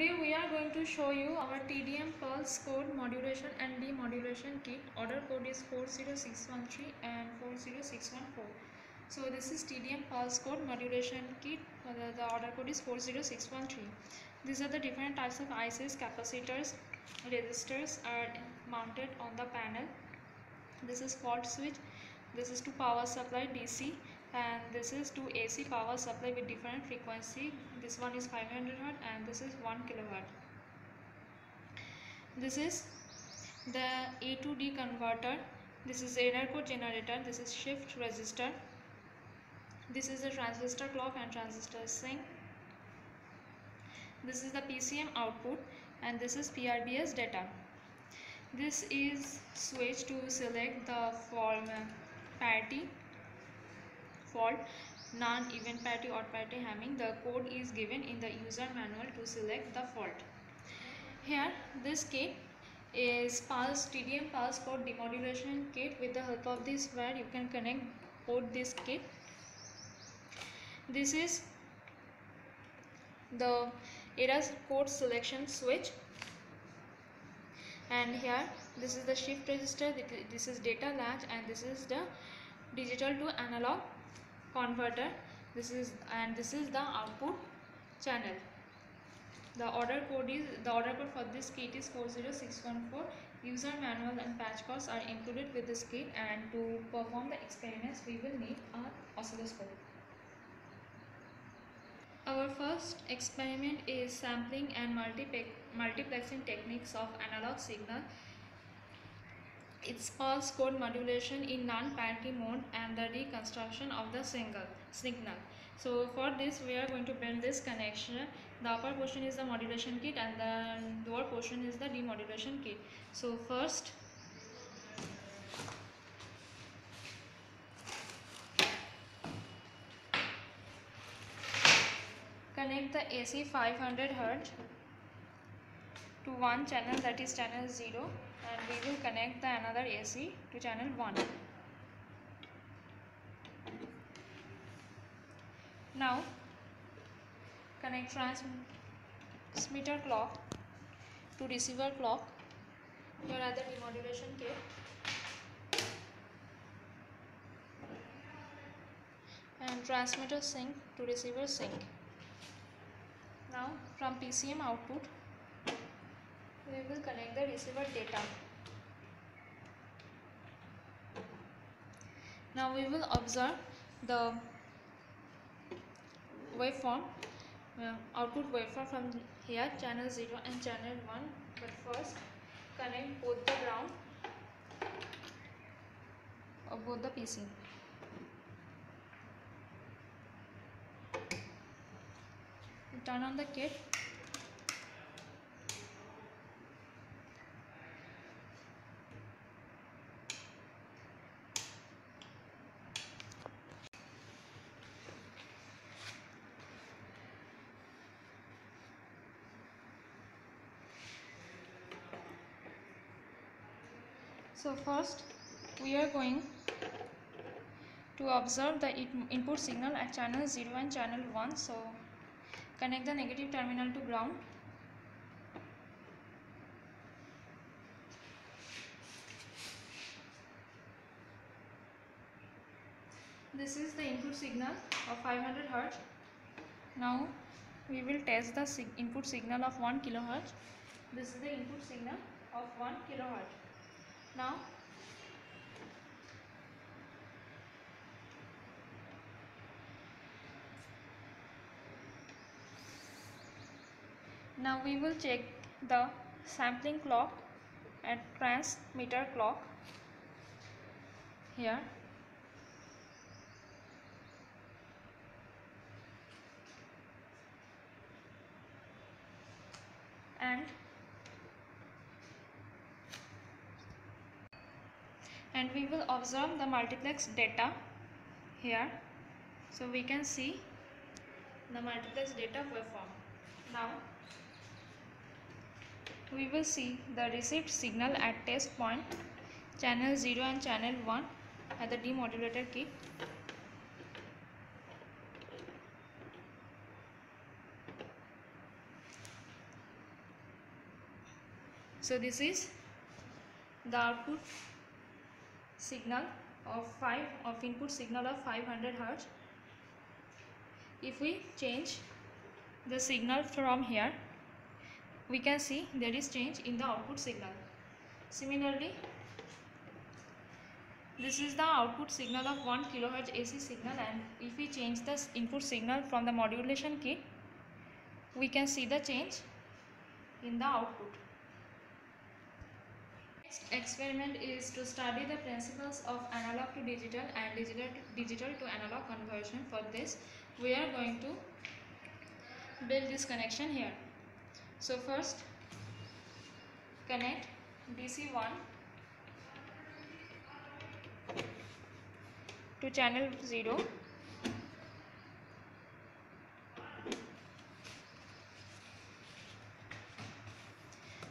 Today we are going to show you our TDM pulse code modulation and demodulation kit. Order code is 40613 and 40614. So this is TDM pulse code modulation kit. Uh, The, the order code is 40613. These are the different types of ICs, capacitors, resistors are mounted on the panel. This is fault switch. This is to power supply DC and this is two AC power supply with different frequency. This one is 500 Hz and this is 1 kilowatt. This is the A to D converter. This is error code generator. This is shift register. This is the transmitter clock and transmitter sync This is the PCM output and this is PRBS data. This is switch to select the form uh, parity fault non-event parity or parity Hamming. The code is given in the user manual to select the fault. Here this kit is pulse TDM pulse code demodulation kit. With the help of this wire you can connect both this kit. This is the error code selection switch and here this is the shift register this is data latch and this is the digital to analog converter. This is and this is the output channel. The order code is the order code for this kit is 40614 user manual and patch cords are included with this kit and to perform the experiments we will need our oscilloscope. Our first experiment is sampling and multiplexing techniques of analog signal. It's pulse code modulation in non-parity mode and the reconstruction of the single signal. So for this we are going to build this connection. The upper portion is the modulation kit and the lower portion is the demodulation kit. So first connect the AC 500 Hz to one channel that is channel 0 and we will connect the another AC to channel 1. Now connect transmitter clock to receiver clock. Here are the demodulation kit and transmitter sync to receiver sync. Now from PCM output we will connect the receiver data. Now we will observe the waveform uh, output waveform from here channel 0 and channel 1 but first connect both the ground of both the PC. turn on the kit so first we are going to observe the input signal at channel 0 and channel 1 so connect the negative terminal to ground. This is the input signal of 500 Hz. now we will test the sig input signal of 1 kilohertz. This is the input signal of 1 kilohertz now Now we will check the sampling clock and transmitter clock here. And and we will observe the multiplex data here. So we can see the multiplex data waveform. Now we will see the received signal at test point channel 0 and channel 1 at the demodulator key. So this is the output signal of 5 of input signal of 500 hertz if we change the signal from here we can see there is change in the output signal similarly this is the output signal of 1 kilohertz AC signal and if we change the input signal from the modulation kit we can see the change in the output. Experiment is to study the principles of analog to digital and digital to, digital to analog conversion. For this we are going to build this connection here. So first connect DC1 to channel 0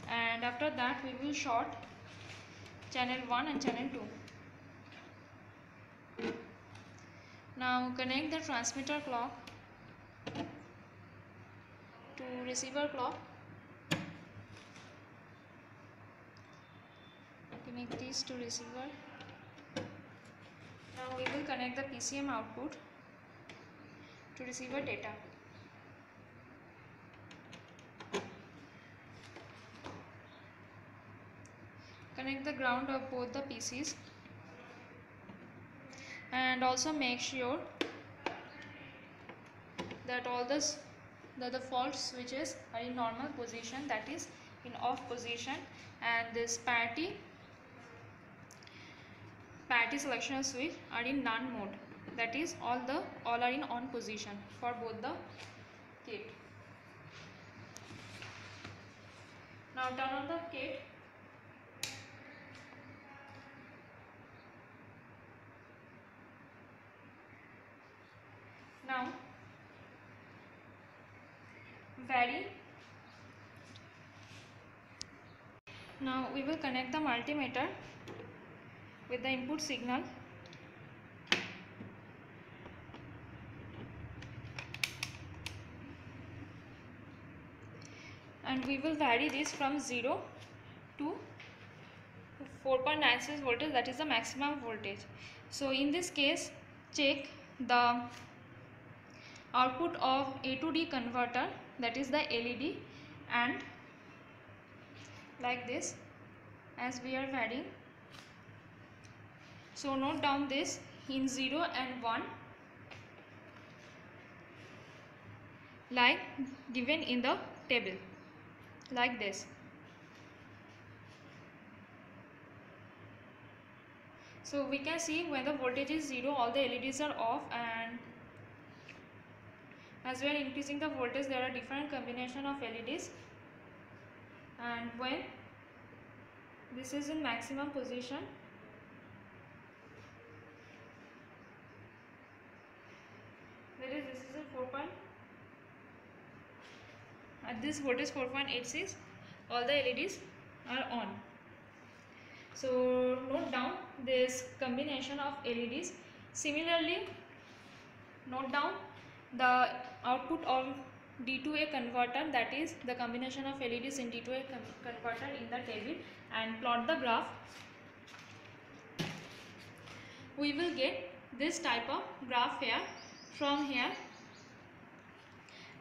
and after that we will short channel 1 and channel 2 now connect the transmitter clock to receiver clock. Connect this to receiver. Now we will connect the PCM output to receiver data connect the ground of both the PCs and also make sure that all this that the fault switches are in normal position that is in off position and this parity parity selection switch are in none mode. That is all the all are in on position for both the kit now turn on the kit vary now we will connect the multimeter with the input signal. And we will vary this from 0 to 4.96 voltage that is the maximum voltage. So in this case check the output of A to D converter that is the LED and like this as we are adding so note down this in 0 and 1 like given in the table like this. So we can see when the voltage is 0 all the LEDs are off and as we are increasing the voltage there are different combination of LEDs and when this is in maximum position that is this is a 4 point at this voltage 4.86 all the LEDs are on. So note down this combination of LEDs similarly note down the output of D2A converter that is the combination of LEDs in D2A converter in the table and plot the graph. We will get this type of graph here. From here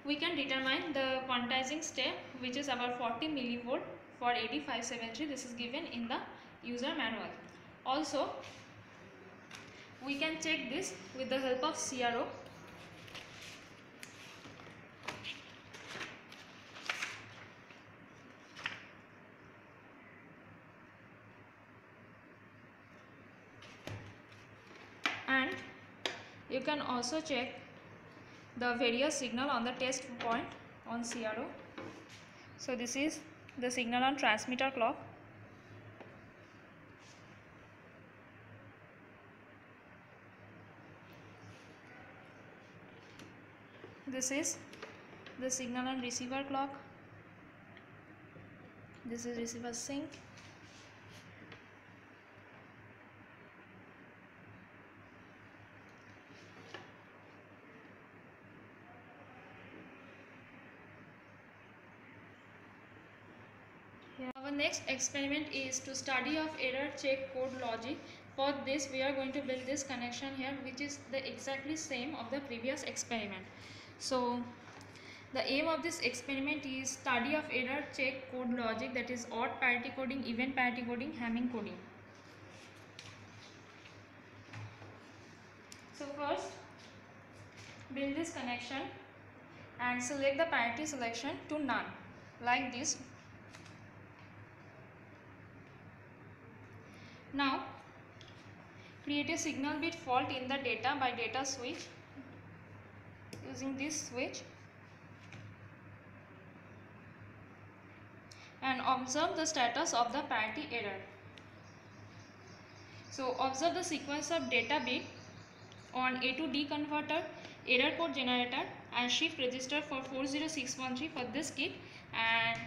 we can determine the quantizing step which is about 40 millivolt for AD573 this is given in the user manual. Also we can check this with the help of CRO and you can also check the various signal on the test point on CRO. So this is the signal on transmitter clock. This is the signal on receiver clock. This is receiver sync. Here our next experiment is to study of error check code logic. For this we are going to build this connection here which is the exactly same of the previous experiment. So the aim of this experiment is study of error check code logic that is odd parity coding, even parity coding, Hamming coding. So first build this connection and select the parity selection to none like this. Now create a signal bit fault in the data by data switch using this switch and observe the status of the parity error. So observe the sequence of data bit on A to D converter, error code generator and shift register for 40613 for this kit and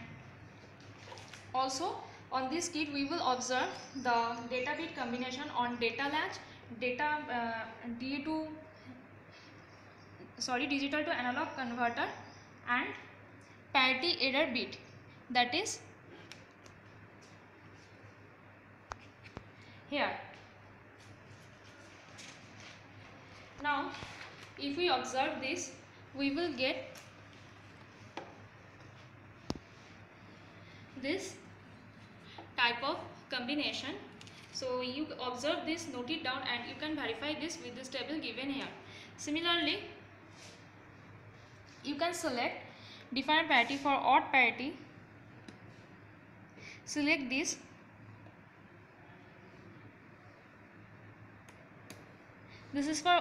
also on this kit we will observe the data bit combination on data latch, data uh, D to sorry digital to analog converter and parity error bit that is here. Now if we observe this we will get this type of combination. So you observe this, note it down and you can verify this with this table given here. Similarly, you can select define parity for odd parity select this this is for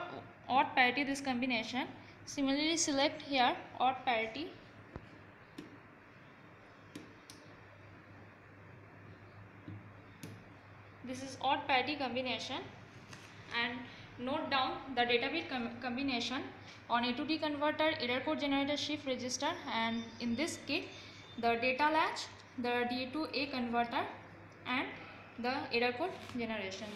odd parity this combination similarly select here odd parity this is odd parity combination and note down the data bit com combination on A to D converter, error code generator shift register and in this kit the data latch, the D to A converter and the error code generation.